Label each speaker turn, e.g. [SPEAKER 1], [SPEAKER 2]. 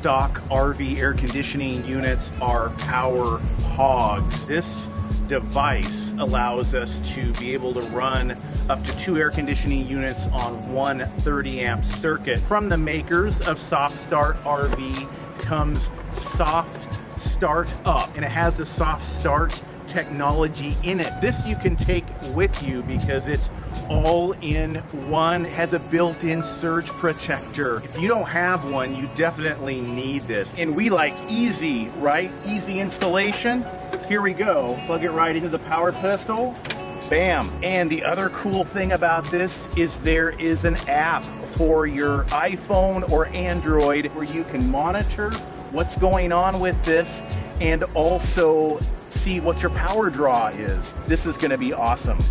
[SPEAKER 1] stock RV air conditioning units are power hogs. This device allows us to be able to run up to two air conditioning units on one 30 amp circuit. From the makers of Soft Start RV comes Soft Start Up, and it has a soft start technology in it. This you can take with you because it's all in one, has a built-in surge protector. If you don't have one, you definitely need this. And we like easy, right? Easy installation. Here we go. Plug it right into the power pedestal. Bam. And the other cool thing about this is there is an app for your iPhone or Android where you can monitor what's going on with this and also see what your power draw is. This is going to be awesome.